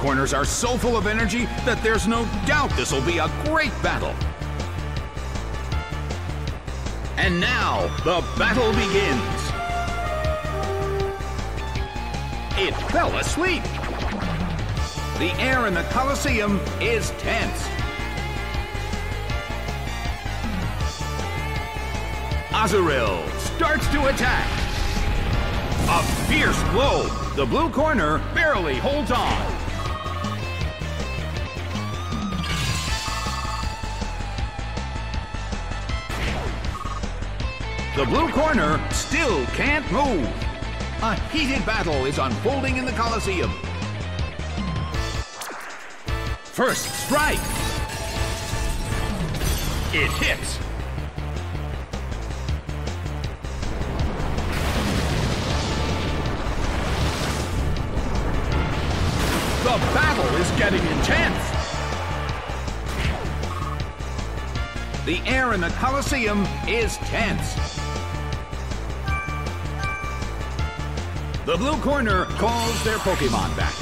Corners are so full of energy that there's no doubt this will be a great battle. And now, the battle begins. It fell asleep. The air in the Colosseum is tense. Azurill starts to attack. A fierce blow. The blue corner barely holds on. The blue corner still can't move. A heated battle is unfolding in the Colosseum. First strike. It hits. The battle is getting intense. The air in the Colosseum is tense. The blue corner calls their Pokemon back.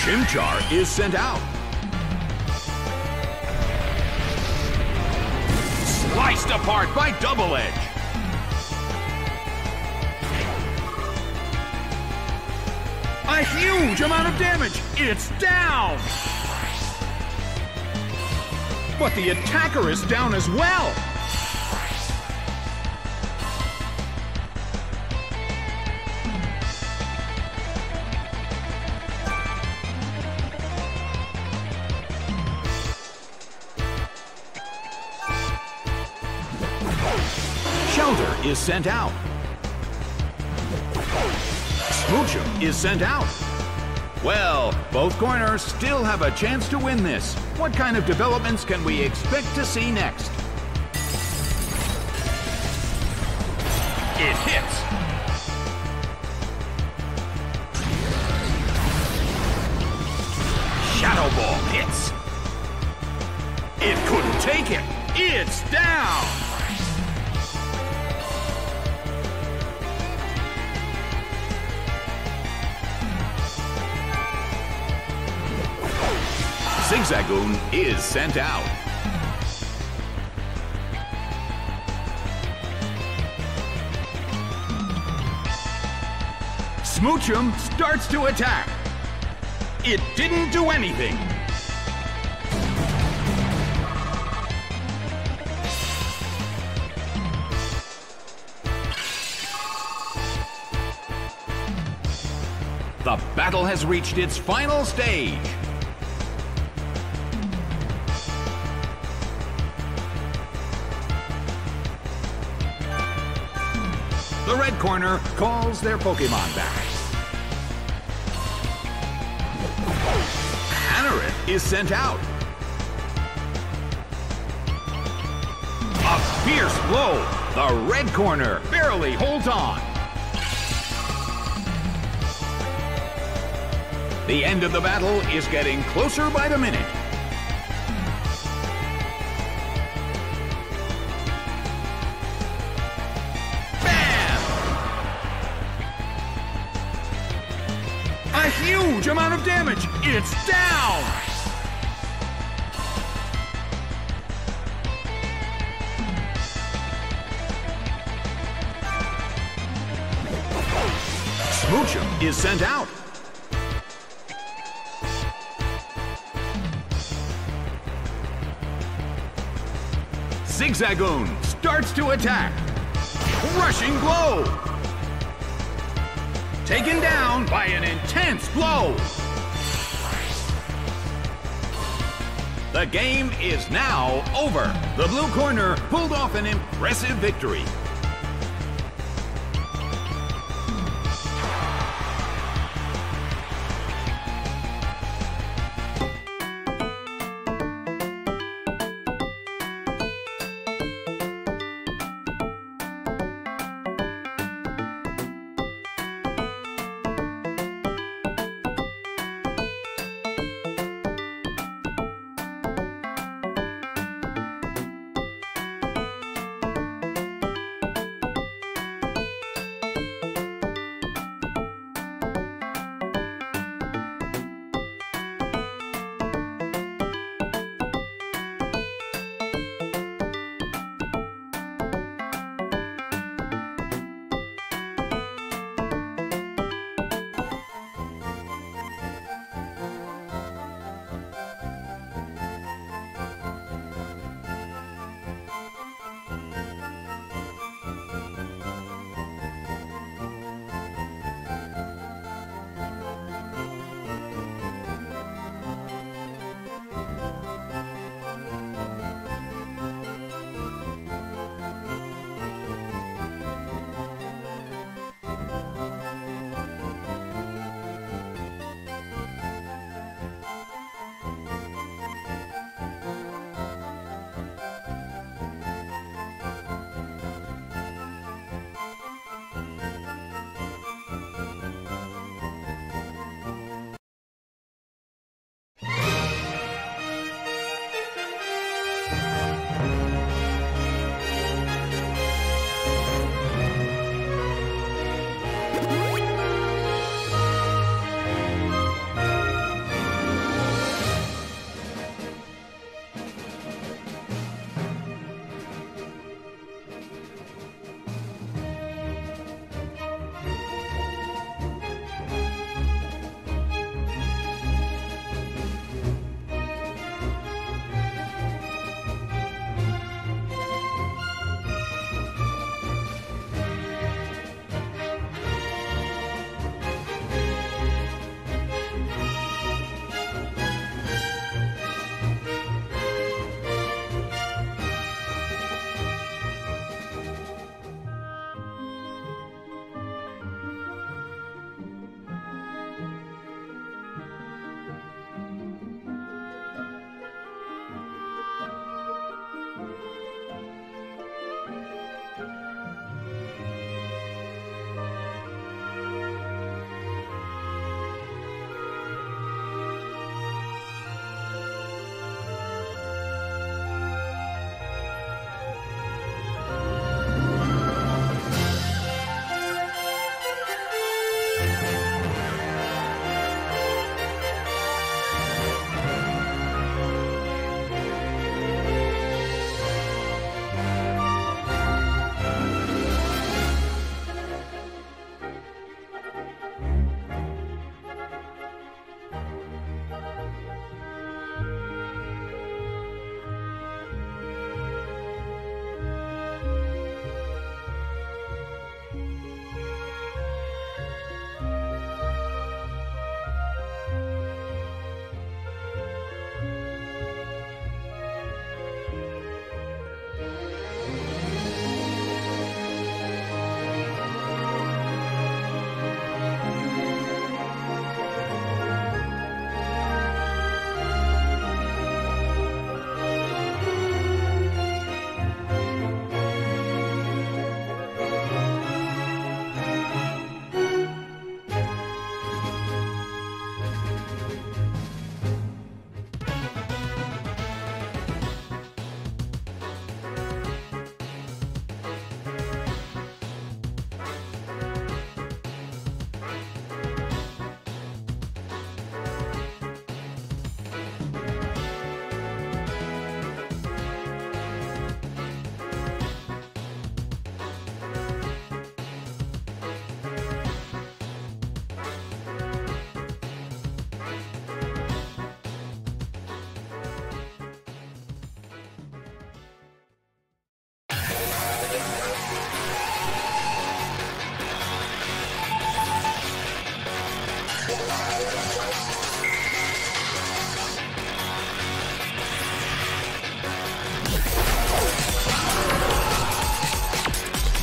Chimchar is sent out. Sliced apart by Double Edge. A huge amount of damage. It's down. But the attacker is down as well. Is sent out. Smoochum is sent out. Well, both corners still have a chance to win this. What kind of developments can we expect to see next? It hits. Shadow Ball hits. It couldn't take it. It's down. Zigzagoon is sent out. Smoochum starts to attack. It didn't do anything. The battle has reached its final stage. Red corner calls their Pokemon back. Anorith is sent out. A fierce blow. The red corner barely holds on. The end of the battle is getting closer by the minute. Damage. It's down. Smoochum is sent out. Zigzagoon starts to attack. Rushing blow. Taken down by an intense blow. The game is now over. The blue corner pulled off an impressive victory.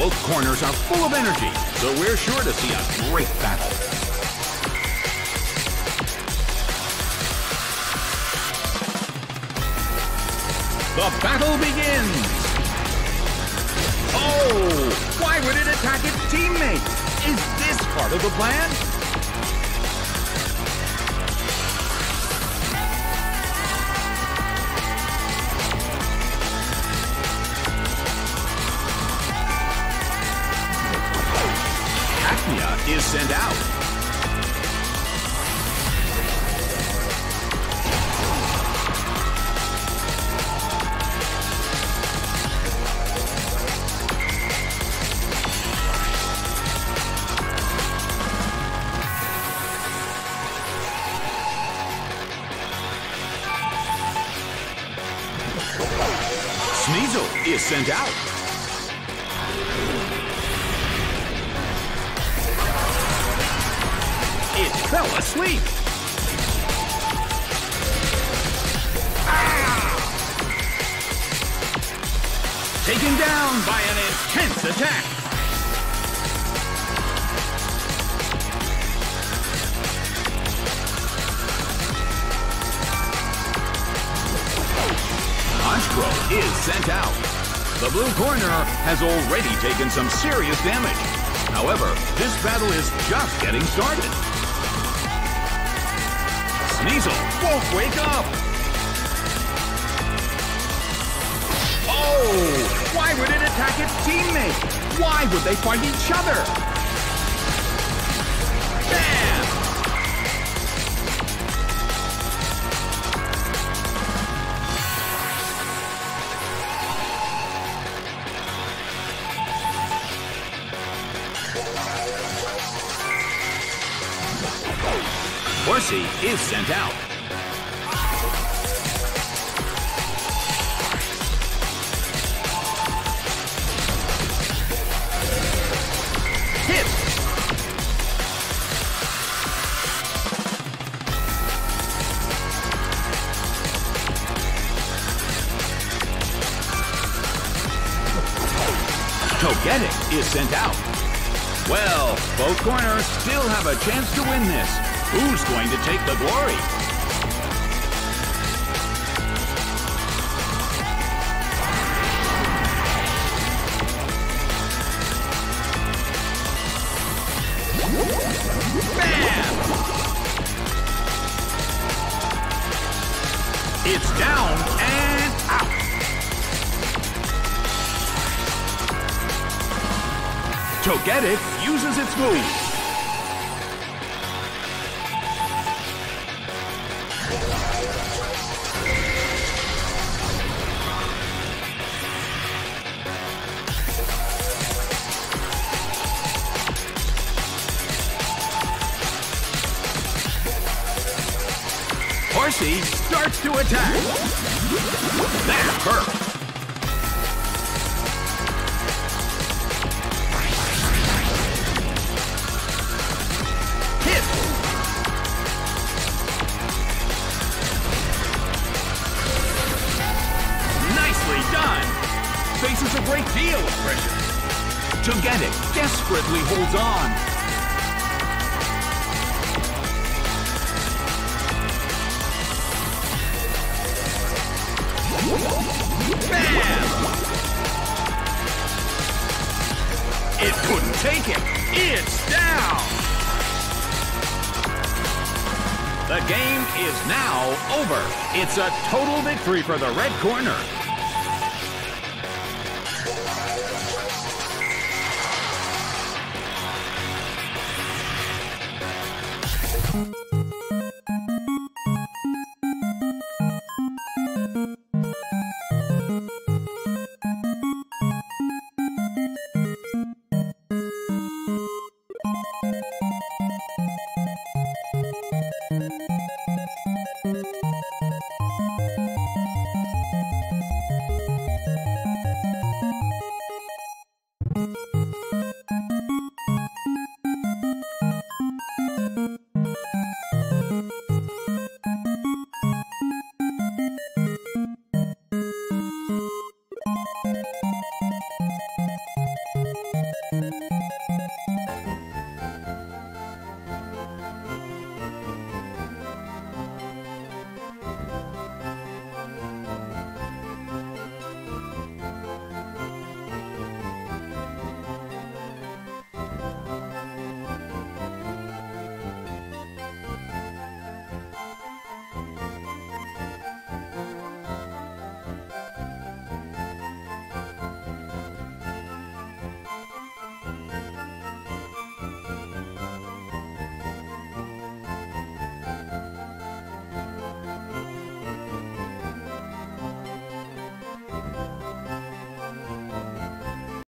Both corners are full of energy, so we're sure to see a great battle. The battle begins! Oh! Why would it attack its teammate? Is this part of the plan? Is sent out. Sneasel is sent out. Fell asleep. Ah! Taken down by an intense attack. is sent out. The blue corner has already taken some serious damage. However, this battle is just getting started. Sneasel won't wake up. Oh! Why would it attack its teammate? Why would they fight each other? Bam! Is sent out. Togetic is sent out. Well, both corners still have a chance to win this. Who's going to take the glory? Bam! It's down and out. Togetic uses its move. To attack. That hurt. Hit. Nicely done. Faces a great deal of pressure. Togetic desperately holds on. It couldn't take it. It's down. The game is now over. It's a total victory for the red corner.